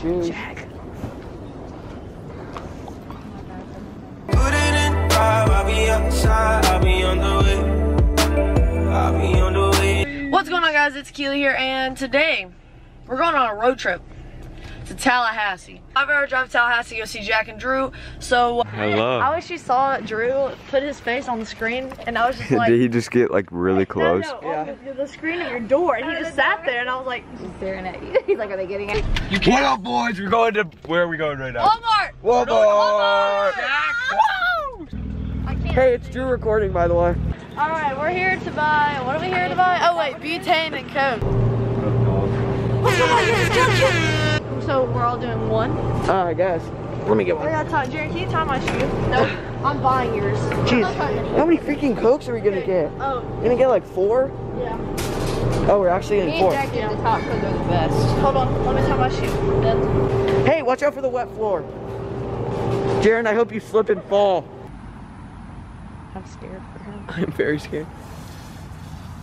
Cheers. Jack. Put it in five, I'll be outside, I'll be on the way. I'll be on the way. What's going on guys, it's Keely here and today we're going on a road trip to Tallahassee. I've ever drive to Tallahassee to go see Jack and Drew, so uh, Hello. I wish you saw Drew put his face on the screen and I was just like, Did he just get like really close? No, no, on the, the screen of your door and he just sat there and I was like, staring at you. He's like, are they getting it? You can't. What up, boys? We're going to where are we going right now? Walmart! Walmart. I can't Hey, it's Drew recording, by the way. Alright, we're here to buy, what are we here to buy? Oh wait, butane and coke. Oh, So we're all doing one? Uh, I guess. Let me get I one. gotta tie, Jared, can you tie my shoe? Nope, I'm buying yours. Jeez, how many freaking cokes are we gonna get? Oh, You're gonna get like four? yeah. Oh, we're actually Me getting and four. Jack get the top because they're the best. Hold on, let me tie my shoe. Then. Hey, watch out for the wet floor. Jaren, I hope you slip and fall. I'm scared for him. I'm very scared.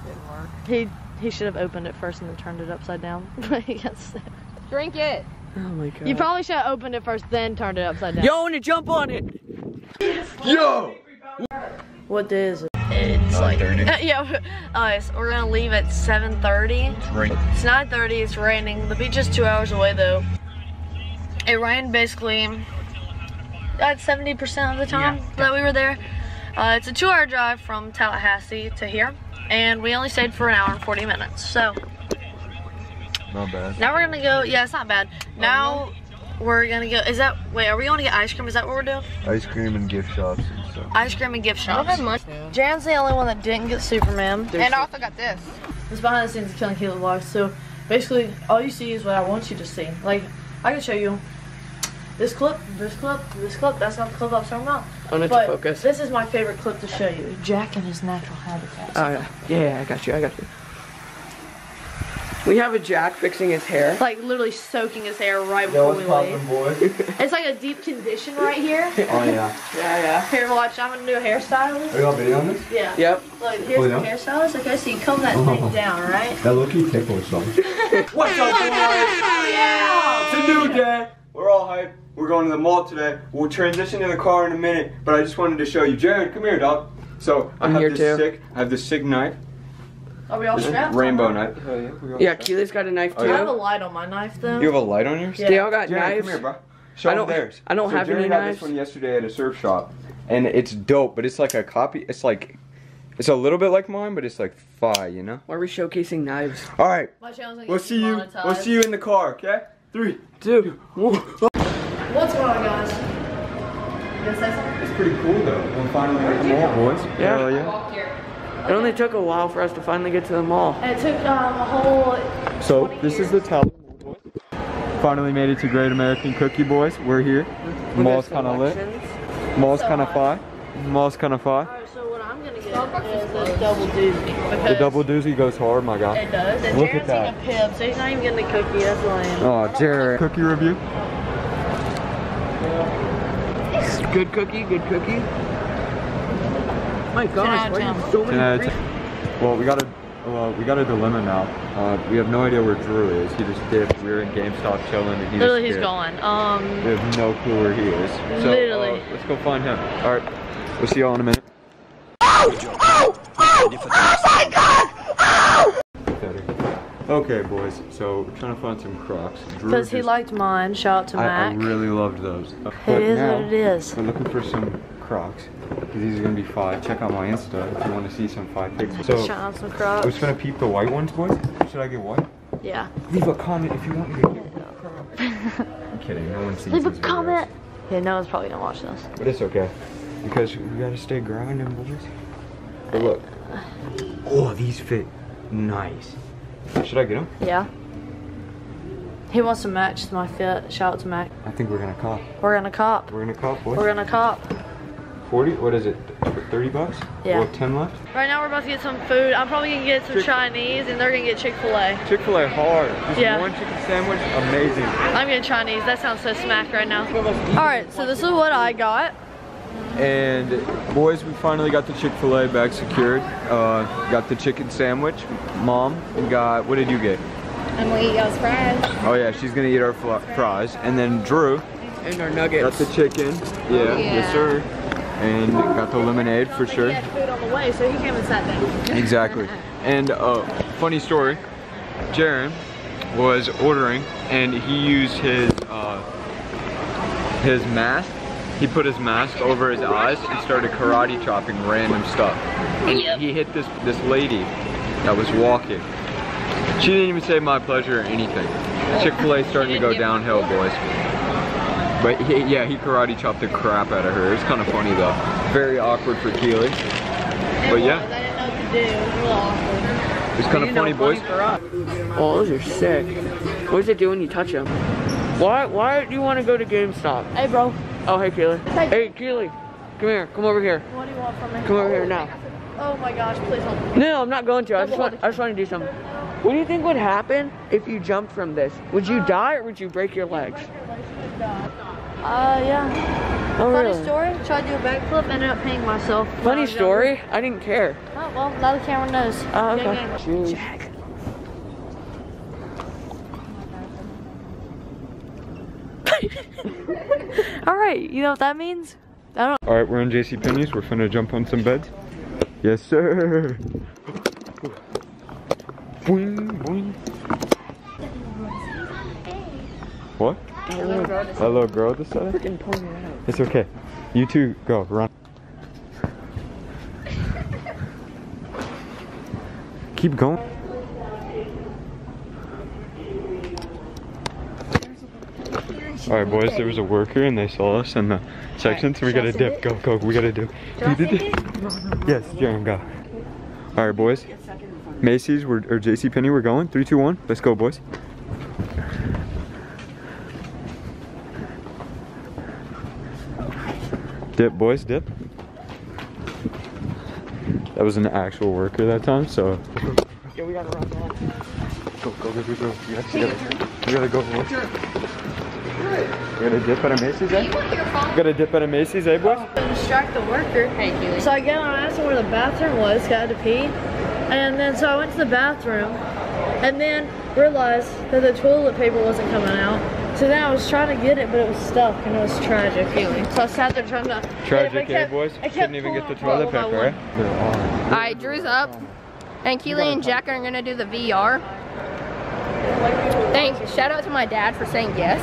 Didn't work. He he should have opened it first and then turned it upside down. But he got sick. Drink it. Oh my god. You probably should have opened it first, then turned it upside down. Yo, I wanna jump on it. Yo! What day is it? It's like yeah. Uh, so we're gonna leave at 7:30. It's raining. It's 9:30. It's raining. The beach is two hours away though. It rained basically at 70% of the time that we were there. Uh, it's a two-hour drive from Tallahassee to here, and we only stayed for an hour and 40 minutes. So Not bad. now we're gonna go. Yeah, it's not bad. Oh, now we're gonna go. Is that wait? Are we going to get ice cream? Is that what we're doing? Ice cream and gift shops and stuff. Ice cream and gift shops. I don't shops. have much. Jan's the only one that didn't get Superman. And I also got this. This behind the scenes of KillenKeeley vlogs. So basically, all you see is what I want you to see. Like, I can show you this clip, this clip, this clip. That's not the clip I was talking about. On it to focus. this is my favorite clip to show you. Jack in his natural habitat. Oh yeah. yeah, yeah, I got you, I got you. We have a Jack fixing his hair. like literally soaking his hair right before we leave. boy? It's like a deep condition right here. oh yeah. Yeah, yeah. Here, watch. I'm gonna do a hairstylist. Are you all video on this? Yeah. Yep. Look, here's Oh, the yeah? hairstylist. Okay, so you comb that oh. thing down, right? That looky tickles something. What's up, boys? Oh yeah. It's a new day. We're all hyped. We're going to the mall today. We'll transition to the car in a minute, but I just wanted to show you. Jared, come here, dog. So I I'm have here this too. sick. I have this sick knife. Are we all This strapped? rainbow knife. Hell yeah. we all Yeah, strapped. Keely's got a knife Oh, too. I have a light on my knife though. You have a light on yours? Yeah. They all got Jared, knives. come here, bro. Show I don't- theirs. I don't so have Jared any got knives. this one yesterday at a surf shop, and it's dope. But it's like a copy. It's like, it's a little bit like mine, but it's like fi, you know. Why are we showcasing knives? All right, My channel's gonna we'll get see you. We'll see you in the car. Okay? Three. Two. What's going on, guys? You gonna say something? It's pretty cool though. We're finally at the mall, boys. Yeah. Hell yeah. Walk here. It only took a while for us to finally get to the mall. And it took um, a whole. So 20 this is the Teller Finally made it to Great American Cookie Boys. We're here. We Mall's kind of lit. Mall's So kind of hot. fi. Mall's kind of fi. Alright, so what I'm gonna get is is a Double Doozie. The Double Doozie goes hard, my guy. It does. And Look Jared's at eating a pib, so he's not even getting a cookie. That's lame. Oh, Jared. Cookie review. Good cookie, good cookie. My out gosh, why are you so many out of free- ten. Well, we got a well, we got a dilemma now. Uh, we have no idea where Drew is. He just dipped. We were in GameStop chilling, and he Literally, he's gone. Um, We have no clue where he is. So, Literally. uh, let's go find him. All right. We'll see y'all in a minute. OW! OH! OWH! Okay, boys. So we're trying to find some Crocs. Because he liked mine. Shout out to I, I really loved those. it But is now, what it is. We're looking for some Crocs. Because these are gonna be five. Check out my Insta if you want to see some five pics. So Shout out some I Crocs. was gonna peep the white ones, boys. Should I get white? Yeah. Leave a comment if you want me to get Crocs. I'm kidding. No one sees Leave a videos. comment. Yeah, no one's probably gonna watch this. But it's okay. Because we gotta stay grinding, boys. But look. Oh, these fit nice. Should I get them? Yeah. He wants to match my fit. Shout out to Mac. I think we're gonna cop. We're gonna cop. We're gonna cop, boys. We're gonna cop. 40? What is it? 30 bucks? Yeah. Or 10 left? Right now we're about to get some food. I'm probably gonna get some Chick- Chinese and they're gonna get Chick-fil-A. Chick-fil-A hard. Just Yeah. one chicken sandwich, amazing. I'm getting Chinese. That sounds so smack right now. Alright, so this is what I got. And boys, we finally got the Chick-fil-A bag secured. Uh, got the chicken sandwich. Mom, we got, what did you get? I'm gonna eat y'all's fries. Oh yeah, she's gonna eat our fries, and then Drew And our nuggets. got nuggets. the chicken. Yeah, yes Yeah. sir. And got the lemonade for sure. He had food on the way, so he came and sat down. Exactly. And uh, funny story, Jaron was ordering and he used his uh, his mask. He put his mask over his eyes and started karate chopping random stuff. And he hit this this lady that was walking. She didn't even say my pleasure or anything. Chick-fil-A starting to go downhill, boys. But he, yeah, he karate chopped the crap out of her. It was kind of funny though. Very awkward for Keely. But yeah. I didn't know what to do. It was a awkward. It's kind of funny, boys. Oh, those are sick. What does it do when you touch them? Why? Why do you want to go to GameStop? Hey, bro. Oh, hey, Keely. Hey. Hey, Keely. Come here. Come over here. What do you want from me? Come over here now. Oh my gosh, please hold me. No, I'm not going to. I just want. I just want to do something. What do you think would happen if you jumped from this? Would you uh, die or would you break your legs? Uh, yeah. Oh, Funny really? story. Tried to do a backflip, ended up paying myself. when I Funny younger. story. I didn't care. Oh, well, now the camera knows. Oh, okay. gang. Jeez. All right, you know what that means? I don't. All right, we're in JC Penney's. We're finna jump on some beds. Yes, sir. Boing, boing. What? Hello, girl. This side. Freaking point it out. It's okay. You two go. Run. Keep going. All right, boys. There was a worker, and they saw us in the section, so we gotta dip. Go, go. We gotta do. Do the dip. Yes, Jaron, go. All right, boys. Macy's we're, or JC Penney, we're going. Three, two, one. Let's go, boys. Dip, boys, dip. That was an actual worker that time, so Yeah, we gotta run. Run. go, go, go, go, go. You gotta, you gotta, you gotta go, boys. You gotta dip at a Macy's, eh? You gotta dip at a Macy's, eh, boys? distract the worker. Hey, Keely. So I get on, I asked him where the bathroom was, 'cause I had to pee. And then so I went to the bathroom and then realized that the toilet paper wasn't coming out. So then I was trying to get it, but it was stuck and it was tragic. So I sat there trying to. Tragic, I eh, boys? I Couldn't even get the pulling toilet one paper, eh? one. They're. All right, Drew's up, and Keely and Jack are gonna do the VR. Thanks. Shout out to my dad for saying yes.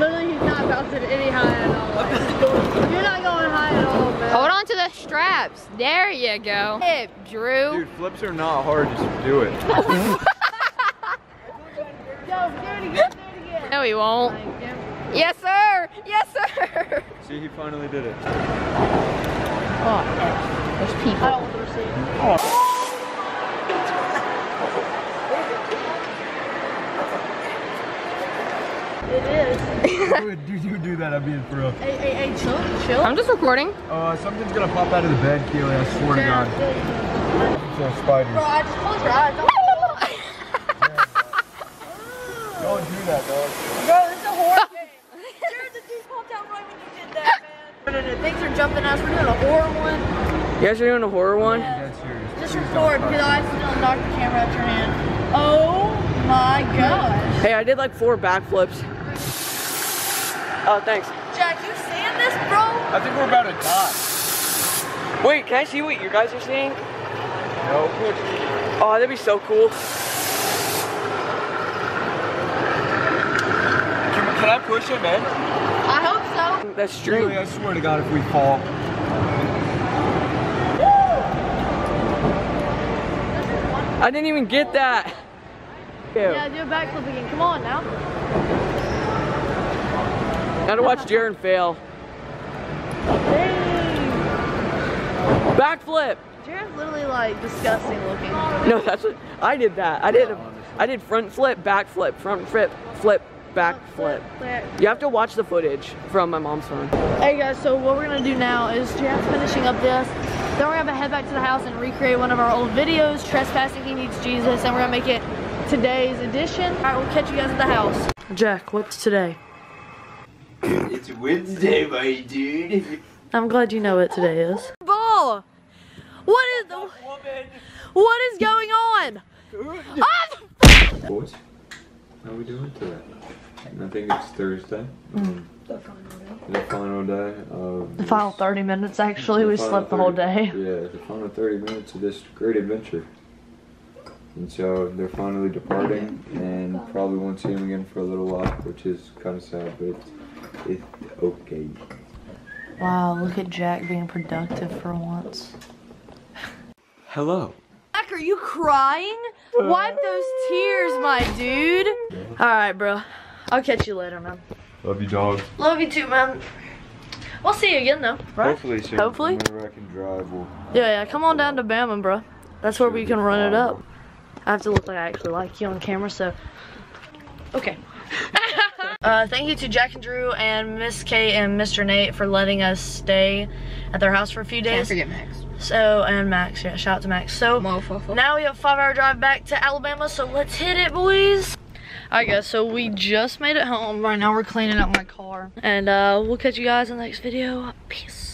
Literally, he's not bouncing any high at all. You're not going high at all, man. Hold on to the straps. There you go. Hip, Drew. Dude, flips are not hard, just do it. Yo, do it again, do it again. No, he won't. Yes, sir. Yes, sir. See, he finally did it. Oh, there's I people. Oh. don't want the receipt. It is. Dude, did you do that? I'm being for real. Hey, hey, hey, chill, chill. I'm just recording. Uh, something's gonna pop out of the bed, Keely, I swear to God. It's a spider. Bro, I just closed your eyes. Don't, Don't do that, dog. bro, this is a horror game. Jared, the dude popped out right when you did that, man. No, no, no, things are jumping us. We're doing a horror one. You guys are doing a horror one? That's serious. Just Please don't record touch because I accidentally knocked the camera out your hand. Oh my gosh. Hey, I did like four backflips. Oh, thanks. Jack, you seeing this, bro? I think we're about to die. Wait, can I see what you guys are seeing? No. Oh, that'd be so cool. Can, can I push him in? I hope so. That's Keely, true. I swear to God, if we fall. I didn't even get that. Yeah, do a backflip again. Come on now. Gotta watch Jaren fail. Dang. Backflip. Jaren's literally like disgusting looking. No, that's what I did. That I did. A, I did front flip, back flip, front flip, flip, back flip. You have to watch the footage from my mom's phone. Hey guys, so what we're gonna do now is Jaren's finishing up this. Then we're gonna head back to the house and recreate one of our old videos, Trespassing He Needs Jesus, and we're gonna make it today's edition. Alright, we'll catch you guys at the house. Jack, what's today? It's Wednesday, my dude. I'm glad you know what today is. Ball! What is What the? What is going on? Ah! Boys, how we doing today? I think it's Thursday. Um, the final day of The final 30 minutes, actually. We final slept the whole day. Yeah, the final 30 minutes of this great adventure. And so they're finally departing, and probably won't see him again for a little while, which is kind of sad, but it's, it's okay. Wow, look at Jack being productive for once. Hello. Jack, are you crying? Wipe those tears, my dude. All right, bro. I'll catch you later, man. Love you, dog. Love you too, man. We'll see you again, though, right? Hopefully soon. Hopefully. Whenever I can drive, we'll. Yeah, yeah. Come on down to Bama, bro. That's where we can run it up. I have to look like I actually like you on camera, so. Okay. uh, thank you to Jack and Drew and Miss Kate and Mr. Nate for letting us stay at their house for a few days. Can't forget Max. So, and Max, yeah, shout out to Max. So, now we have a five hour drive back to Alabama, so let's hit it, boys. Alright guys, so we just made it home. Right now we're cleaning up my car. And uh, we'll catch you guys in the next video. Peace.